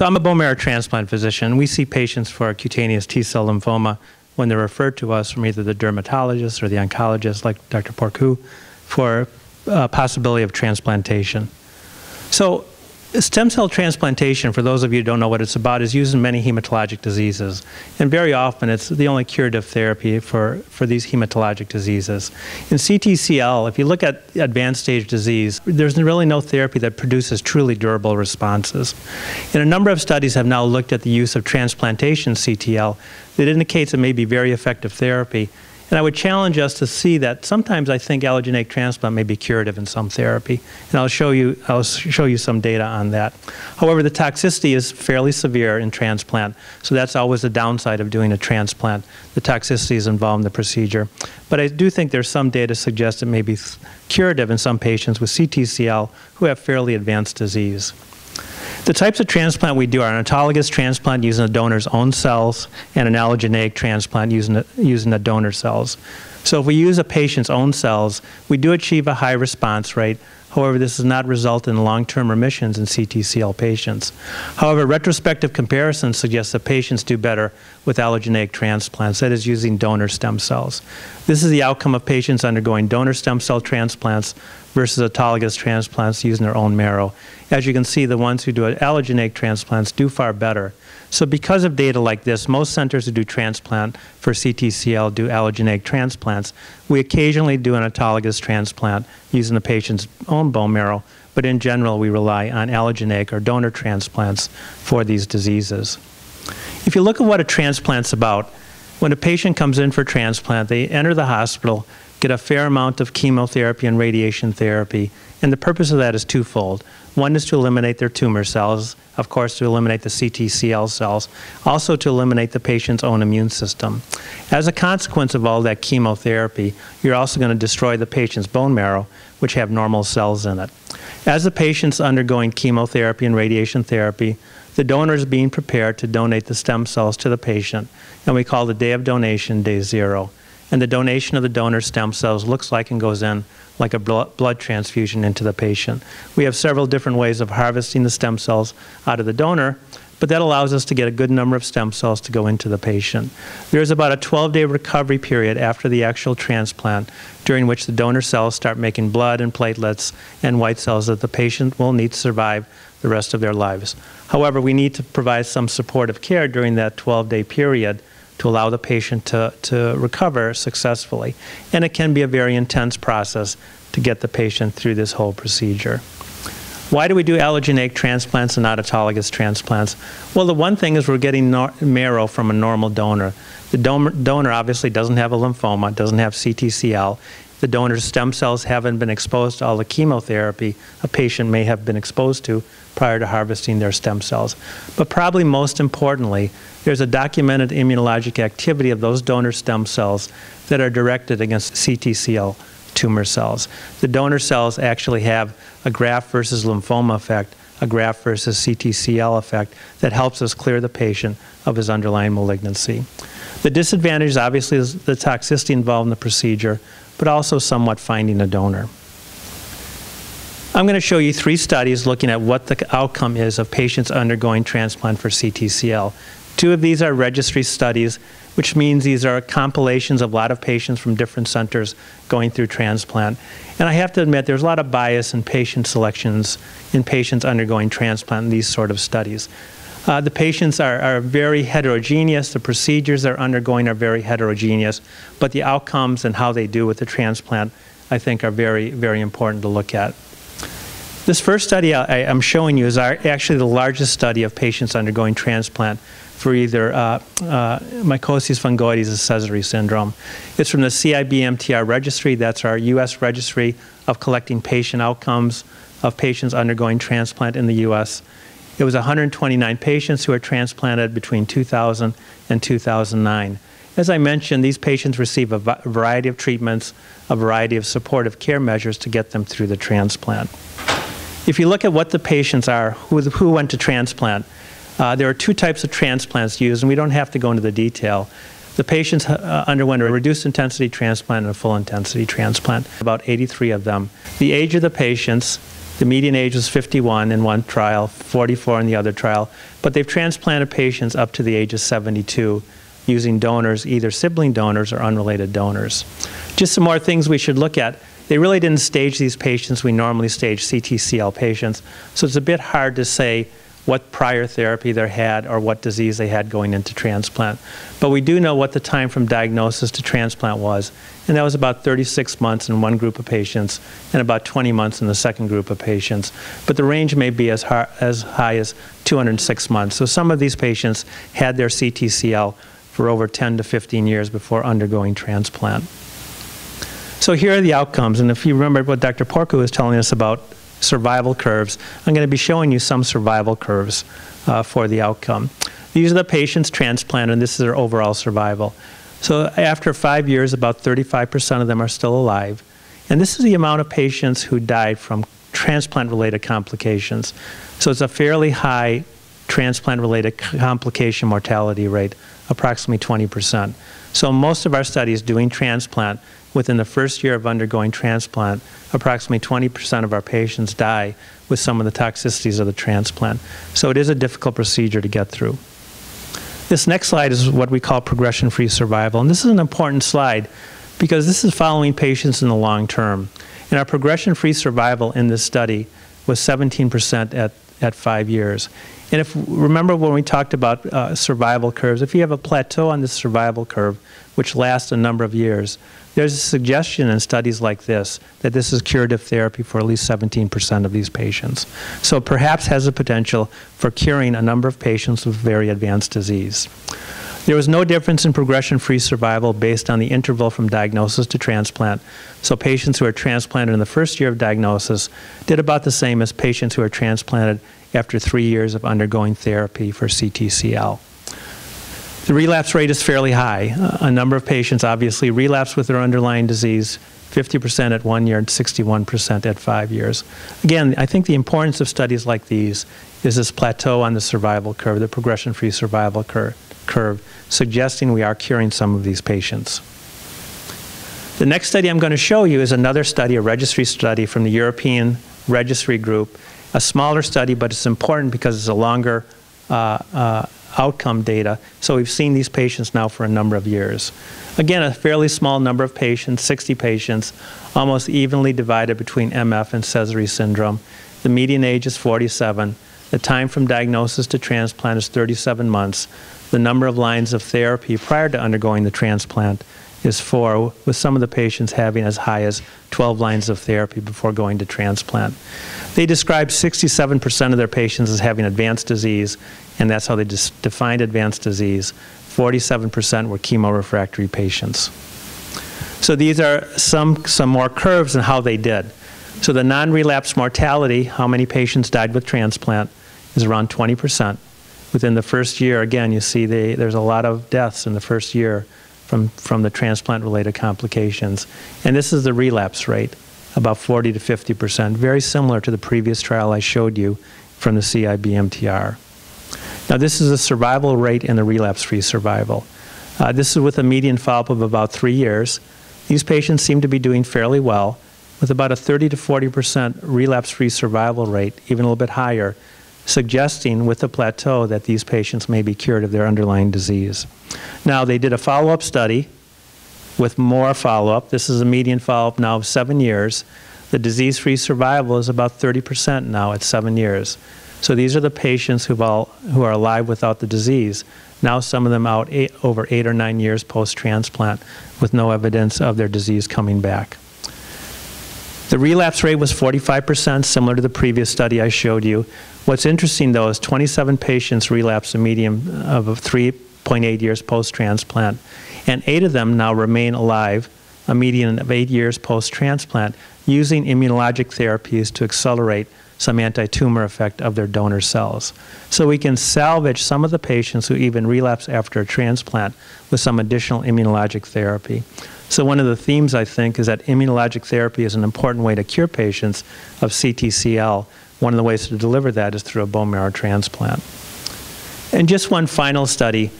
So I'm a bone marrow transplant physician. We see patients for cutaneous T-cell lymphoma when they're referred to us from either the dermatologist or the oncologist, like Dr. Porcu, for a possibility of transplantation. So Stem cell transplantation, for those of you who don't know what it's about, is used in many hematologic diseases. And very often it's the only curative therapy for, for these hematologic diseases. In CTCL, if you look at advanced stage disease, there's really no therapy that produces truly durable responses. And a number of studies have now looked at the use of transplantation CTL that indicates it may be very effective therapy and I would challenge us to see that sometimes I think allogeneic transplant may be curative in some therapy. And I'll show you, I'll show you some data on that. However, the toxicity is fairly severe in transplant. So that's always the downside of doing a transplant. The toxicity is involved in the procedure. But I do think there's some data suggest it may be curative in some patients with CTCL who have fairly advanced disease. The types of transplant we do are an autologous transplant using the donor's own cells and an allogeneic transplant using the, using the donor cells. So if we use a patient's own cells, we do achieve a high response rate, However, this does not result in long-term remissions in CTCL patients. However, retrospective comparisons suggest that patients do better with allogeneic transplants, that is using donor stem cells. This is the outcome of patients undergoing donor stem cell transplants versus autologous transplants using their own marrow. As you can see, the ones who do allogeneic transplants do far better. So because of data like this, most centers who do transplant for CTCL do allogeneic transplants. We occasionally do an autologous transplant using the patient's own bone marrow, but in general we rely on allogeneic or donor transplants for these diseases. If you look at what a transplant's about, when a patient comes in for transplant, they enter the hospital, get a fair amount of chemotherapy and radiation therapy, and the purpose of that is twofold. One is to eliminate their tumor cells, of course, to eliminate the CTCL cells, also to eliminate the patient's own immune system. As a consequence of all that chemotherapy, you're also going to destroy the patient's bone marrow, which have normal cells in it. As the patient's undergoing chemotherapy and radiation therapy, the donor is being prepared to donate the stem cells to the patient, and we call the day of donation day zero. And the donation of the donor stem cells looks like and goes in like a blood transfusion into the patient. We have several different ways of harvesting the stem cells out of the donor, but that allows us to get a good number of stem cells to go into the patient. There's about a 12-day recovery period after the actual transplant during which the donor cells start making blood and platelets and white cells that the patient will need to survive the rest of their lives. However, we need to provide some supportive care during that 12-day period to allow the patient to, to recover successfully. And it can be a very intense process to get the patient through this whole procedure. Why do we do allogeneic transplants and not autologous transplants? Well, the one thing is we're getting marrow from a normal donor. The donor obviously doesn't have a lymphoma, doesn't have CTCL. The donor's stem cells haven't been exposed to all the chemotherapy a patient may have been exposed to prior to harvesting their stem cells. But probably most importantly, there's a documented immunologic activity of those donor stem cells that are directed against CTCL tumor cells. The donor cells actually have a graft versus lymphoma effect, a graft versus CTCL effect that helps us clear the patient of his underlying malignancy. The disadvantage obviously is the toxicity involved in the procedure, but also somewhat finding a donor. I'm going to show you three studies looking at what the outcome is of patients undergoing transplant for CTCL. Two of these are registry studies, which means these are compilations of a lot of patients from different centers going through transplant. And I have to admit, there's a lot of bias in patient selections in patients undergoing transplant in these sort of studies. Uh, the patients are, are, very heterogeneous. The procedures they're undergoing are very heterogeneous. But the outcomes and how they do with the transplant, I think, are very, very important to look at. This first study I, am showing you is our, actually the largest study of patients undergoing transplant for either uh, uh, mycosis fungoides or Sézary syndrome. It's from the CIBMTR registry. That's our U.S. registry of collecting patient outcomes of patients undergoing transplant in the U.S. It was 129 patients who were transplanted between 2000 and 2009. As I mentioned, these patients receive a variety of treatments, a variety of supportive care measures to get them through the transplant. If you look at what the patients are who, who went to transplant, uh, there are two types of transplants used, and we don't have to go into the detail. The patients uh, underwent a reduced intensity transplant and a full intensity transplant, about 83 of them. The age of the patients The median age was 51 in one trial, 44 in the other trial, but they've transplanted patients up to the age of 72 using donors, either sibling donors or unrelated donors. Just some more things we should look at. They really didn't stage these patients. We normally stage CTCL patients, so it's a bit hard to say what prior therapy they had or what disease they had going into transplant. But we do know what the time from diagnosis to transplant was, and that was about 36 months in one group of patients and about 20 months in the second group of patients. But the range may be as, high as, high as 206 months. So some of these patients had their CTCL for over 10 to 15 years before undergoing transplant. So here are the outcomes, and if you remember what Dr. Porcu was telling us about survival curves. I'm going to be showing you some survival curves uh, for the outcome. These are the patients transplanted, and this is their overall survival. So after five years, about 35% of them are still alive. And this is the amount of patients who died from transplant-related complications. So it's a fairly high transplant-related complication mortality rate, approximately 20%. So most of our studies doing transplant, within the first year of undergoing transplant, approximately 20% of our patients die with some of the toxicities of the transplant. So it is a difficult procedure to get through. This next slide is what we call progression-free survival. And this is an important slide because this is following patients in the long term. And our progression-free survival in this study was 17% at, at five years. And if remember when we talked about uh, survival curves, if you have a plateau on this survival curve, which lasts a number of years, there's a suggestion in studies like this that this is curative therapy for at least 17% of these patients. So perhaps has the potential for curing a number of patients with very advanced disease. There was no difference in progression-free survival based on the interval from diagnosis to transplant. So patients who are transplanted in the first year of diagnosis did about the same as patients who are transplanted after three years of undergoing therapy for CTCL. The relapse rate is fairly high. A number of patients obviously relapse with their underlying disease, 50% at one year and 61% at five years. Again, I think the importance of studies like these is this plateau on the survival curve, the progression-free survival cur curve, suggesting we are curing some of these patients. The next study I'm going to show you is another study, a registry study from the European Registry Group, a smaller study, but it's important because it's a longer uh, uh, outcome data. So we've seen these patients now for a number of years. Again, a fairly small number of patients, 60 patients, almost evenly divided between MF and Sézary syndrome. The median age is 47. The time from diagnosis to transplant is 37 months. The number of lines of therapy prior to undergoing the transplant is four, with some of the patients having as high as 12 lines of therapy before going to transplant. They describe 67% of their patients as having advanced disease, and that's how they defined advanced disease. 47% were chemorefractory patients. So these are some, some more curves and how they did. So the non-relapse mortality, how many patients died with transplant, is around 20%. Within the first year, again, you see there's a lot of deaths in the first year from, from the transplant-related complications. And this is the relapse rate, about 40 to 50%, very similar to the previous trial I showed you from the CIBMTR. Now this is the survival rate and the relapse-free survival. Uh, this is with a median follow-up of about three years. These patients seem to be doing fairly well, with about a 30 to 40% relapse-free survival rate, even a little bit higher, suggesting with the plateau that these patients may be cured of their underlying disease. Now, they did a follow-up study with more follow-up. This is a median follow-up now of seven years. The disease-free survival is about 30% now at seven years. So these are the patients who've all, who are alive without the disease. Now some of them out eight, over eight or nine years post-transplant with no evidence of their disease coming back. The relapse rate was 45%, similar to the previous study I showed you. What's interesting, though, is 27 patients relapsed a median of 3.8 years post-transplant, and eight of them now remain alive, a median of eight years post-transplant, using immunologic therapies to accelerate some anti-tumor effect of their donor cells. So we can salvage some of the patients who even relapse after a transplant with some additional immunologic therapy. So one of the themes, I think, is that immunologic therapy is an important way to cure patients of CTCL. One of the ways to deliver that is through a bone marrow transplant. And just one final study.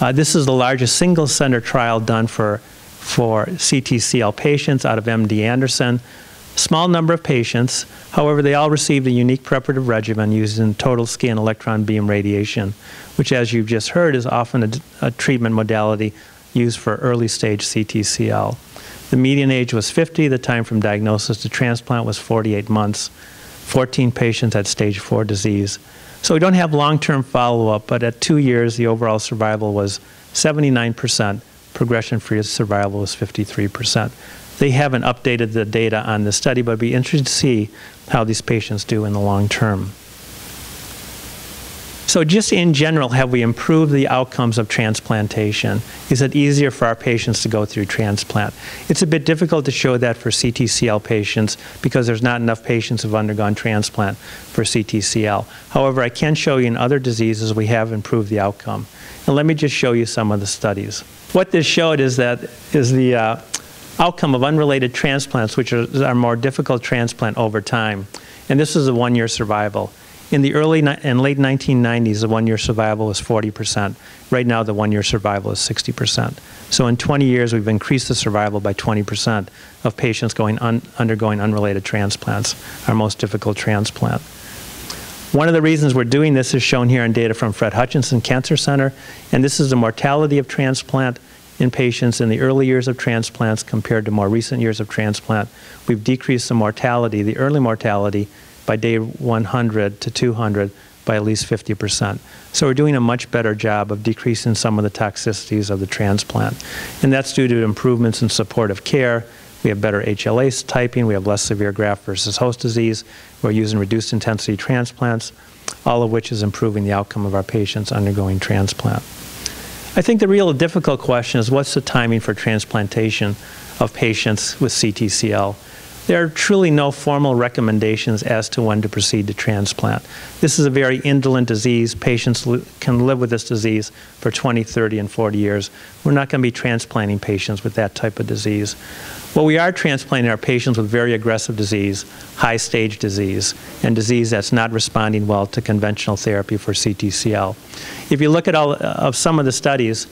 Uh, this is the largest single center trial done for, for CTCL patients out of MD Anderson. Small number of patients, however, they all received a unique preparative regimen using total skin electron beam radiation, which, as you've just heard, is often a, a treatment modality used for early stage CTCL. The median age was 50, the time from diagnosis to transplant was 48 months. 14 patients had stage 4 disease. So we don't have long term follow up, but at two years, the overall survival was 79%, progression free survival was 53%. They haven't updated the data on the study, but it'd be interesting to see how these patients do in the long term. So just in general, have we improved the outcomes of transplantation? Is it easier for our patients to go through transplant? It's a bit difficult to show that for CTCL patients because there's not enough patients who've undergone transplant for CTCL. However, I can show you in other diseases we have improved the outcome. And let me just show you some of the studies. What this showed is that is the uh, outcome of unrelated transplants, which are, are more difficult transplant over time. And this is a one-year survival. In the early and late 1990s, the one-year survival was 40%. Right now, the one-year survival is 60%. So in 20 years, we've increased the survival by 20% of patients going un, undergoing unrelated transplants, our most difficult transplant. One of the reasons we're doing this is shown here in data from Fred Hutchinson Cancer Center, and this is the mortality of transplant in patients in the early years of transplants compared to more recent years of transplant. We've decreased the mortality, the early mortality, by day 100 to 200 by at least 50%. So we're doing a much better job of decreasing some of the toxicities of the transplant. And that's due to improvements in supportive care. We have better HLA typing. We have less severe graft versus host disease. We're using reduced intensity transplants, all of which is improving the outcome of our patients undergoing transplant. I think the real difficult question is what's the timing for transplantation of patients with CTCL? There are truly no formal recommendations as to when to proceed to transplant. This is a very indolent disease. Patients can live with this disease for 20, 30, and 40 years. We're not going to be transplanting patients with that type of disease. What we are transplanting are patients with very aggressive disease, high stage disease, and disease that's not responding well to conventional therapy for CTCL. If you look at all of some of the studies,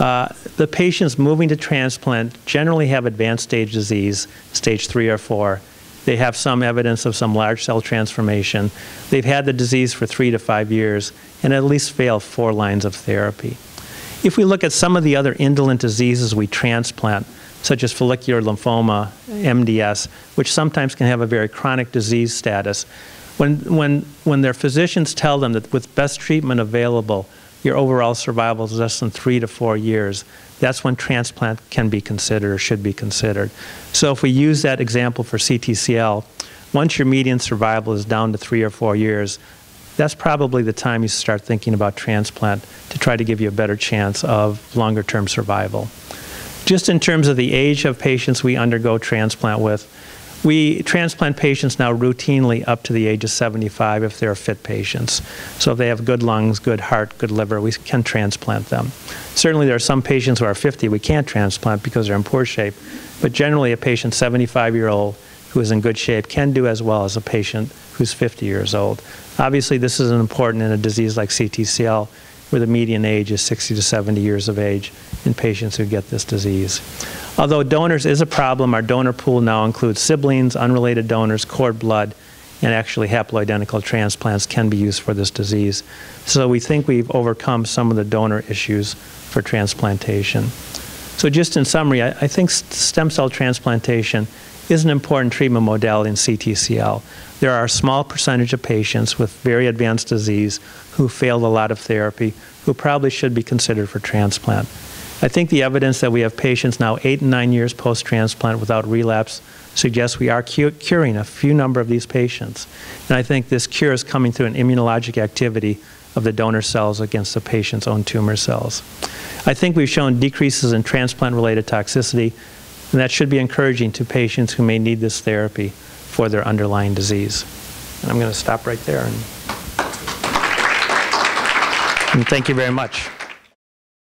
uh, the patients moving to transplant generally have advanced stage disease, stage three or four. They have some evidence of some large cell transformation. They've had the disease for three to five years and at least failed four lines of therapy. If we look at some of the other indolent diseases we transplant, such as follicular lymphoma, MDS, which sometimes can have a very chronic disease status, when, when, when their physicians tell them that with best treatment available, your overall survival is less than three to four years, that's when transplant can be considered or should be considered. So if we use that example for CTCL, once your median survival is down to three or four years, that's probably the time you start thinking about transplant to try to give you a better chance of longer term survival. Just in terms of the age of patients we undergo transplant with, we transplant patients now routinely up to the age of 75 if they're fit patients. So if they have good lungs, good heart, good liver, we can transplant them. Certainly there are some patients who are 50 we can't transplant because they're in poor shape, but generally a patient 75 year old who is in good shape can do as well as a patient who's 50 years old. Obviously this is important in a disease like CTCL where the median age is 60 to 70 years of age in patients who get this disease. Although donors is a problem, our donor pool now includes siblings, unrelated donors, cord blood, and actually haploidentical transplants can be used for this disease. So we think we've overcome some of the donor issues for transplantation. So just in summary, I, I think stem cell transplantation is an important treatment modality in CTCL. There are a small percentage of patients with very advanced disease who failed a lot of therapy who probably should be considered for transplant. I think the evidence that we have patients now eight and nine years post-transplant without relapse suggests we are cu curing a few number of these patients. And I think this cure is coming through an immunologic activity of the donor cells against the patient's own tumor cells. I think we've shown decreases in transplant-related toxicity, and that should be encouraging to patients who may need this therapy for their underlying disease. And I'm going to stop right there. And, and thank you very much.